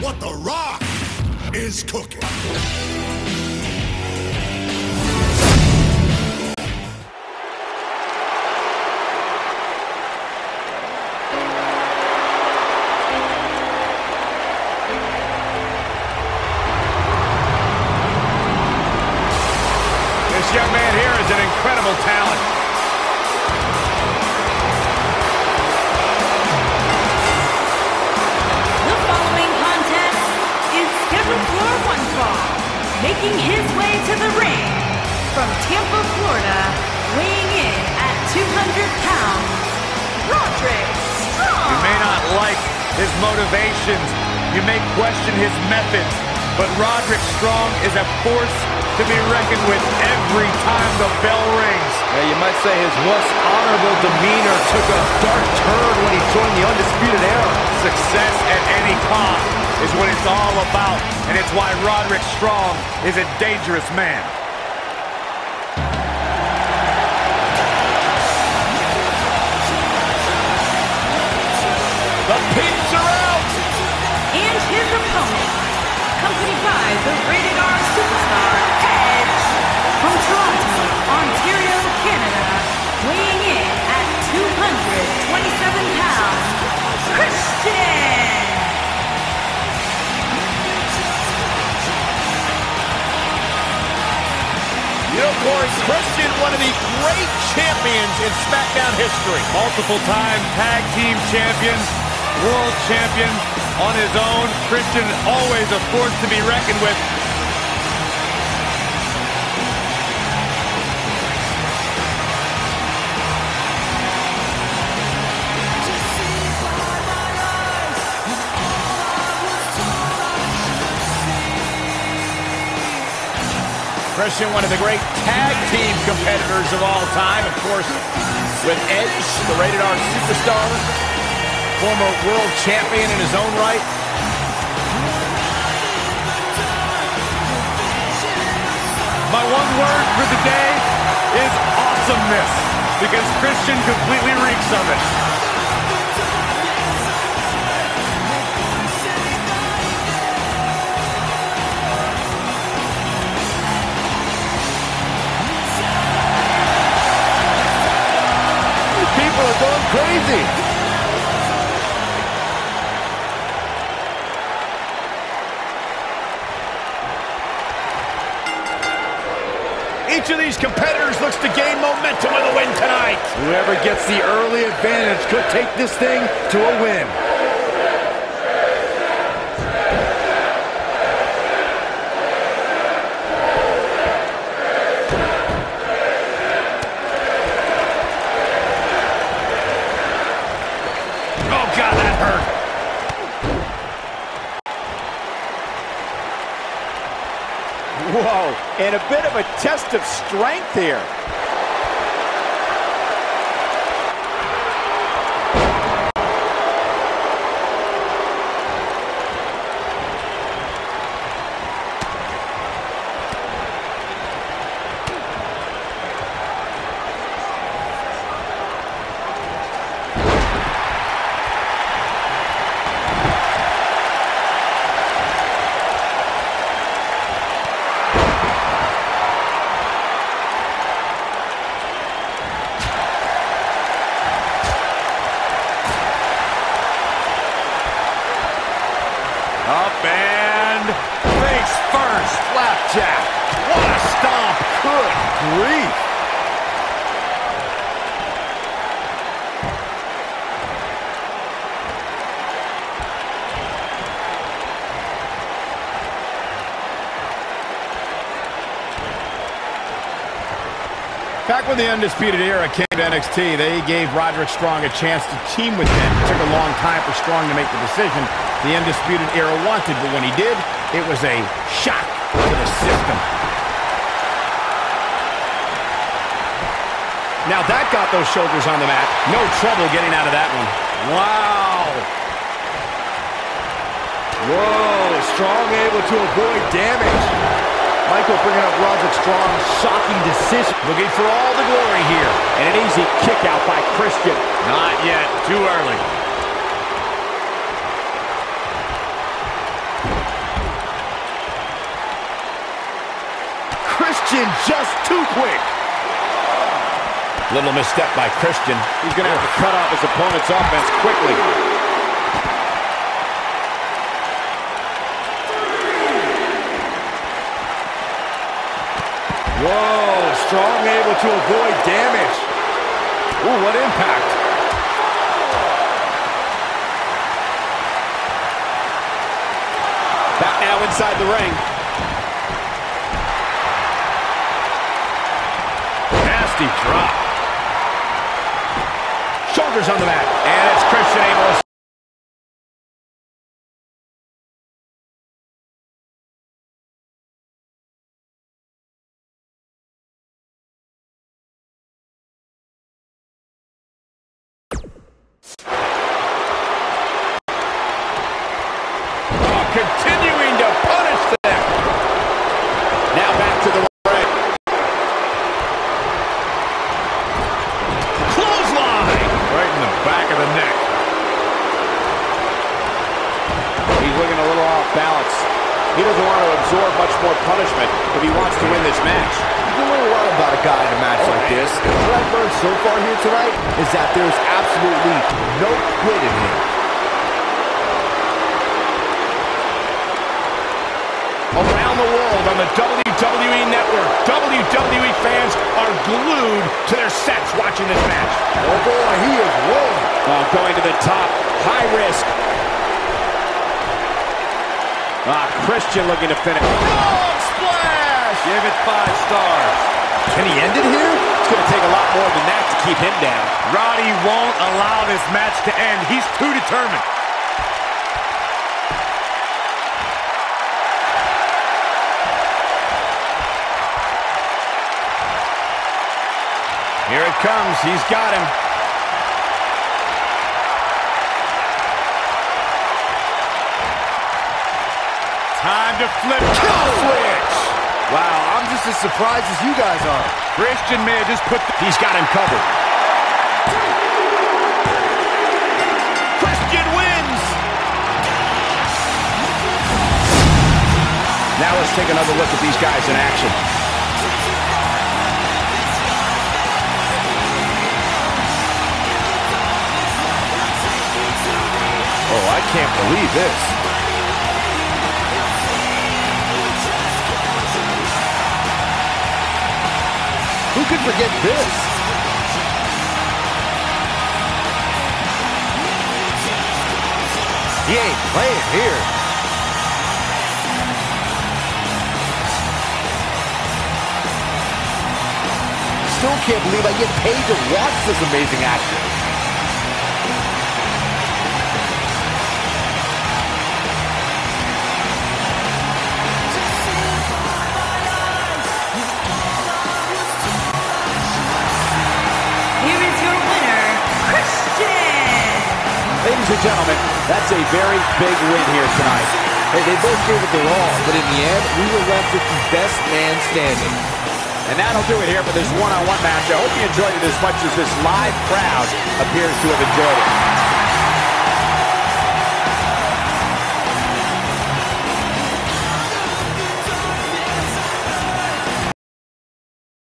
what The Rock is cooking. Making his way to the ring from Tampa, Florida, weighing in at 200 pounds, Roderick Strong. You may not like his motivations. You may question his methods. But Roderick Strong is a force to be reckoned with every time the bell rings. Yeah, you might say his once honorable demeanor took a dark turn when he joined the Undisputed Era. Success at any cost is what it's all about. And it's why Roderick Strong is a dangerous man. Corey, Christian, one of the great champions in SmackDown history. Multiple time tag team champion, world champion on his own. Christian always a force to be reckoned with. Christian, one of the great tag team competitors of all time, of course, with Edge, the rated R superstar, former world champion in his own right. My one word for the day is awesomeness because Christian completely reeks of it. Win. Whoever gets the early advantage could take this thing to a win. Oh, God, that hurt. Whoa, and a bit of a test of strength here. Up and face first. Flapjack. What a stomp. Good grief. Back when the Undisputed Era came to NXT, they gave Roderick Strong a chance to team with them. It took a long time for Strong to make the decision the Undisputed Era wanted, but when he did, it was a shock to the system. Now that got those shoulders on the mat. No trouble getting out of that one. Wow. Whoa, Strong able to avoid damage. Michael bringing up Roderick Strong. Shocking decision. Looking for all the glory here. And an easy kick out by Christian. Not yet. Too early. Christian just too quick. Little misstep by Christian. He's going to have to cut off his opponent's offense quickly. Whoa, Strong able to avoid damage. Ooh, what impact. Back now inside the ring. Nasty drop. Shoulders on the mat. And it's Christian able He doesn't want to absorb much more punishment if he wants to win this match. You can learn a lot about a guy in a match like oh, this. What I've learned so far here tonight is that there's absolutely no quit in him. Around the world on the WWE Network, WWE fans are glued to their sets watching this match. Oh boy, he is rolling. Oh, going to the top. High risk. Ah, Christian looking to finish. Frog splash! Give it five stars. Can he end it here? It's going to take a lot more than that to keep him down. Roddy won't allow this match to end. He's too determined. Here it comes. He's got him. Time to flip. Kill switch. Wow, I'm just as surprised as you guys are. Christian may just put. He's got him covered. Christian wins. Now let's take another look at these guys in action. Oh, I can't believe this. Forget this? He ain't playing here. Still can't believe I get paid to watch this amazing action. A very big win here tonight. Hey, they both gave it their all, but in the end, we were left with the best man standing. And that'll do it here for this one-on-one match. I hope you enjoyed it as much as this live crowd appears to have enjoyed it.